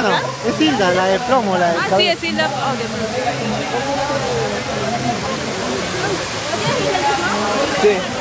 Ella no, es Hilda, la de plomo, la de Ah, sí, es Hilda. Ok. Sí.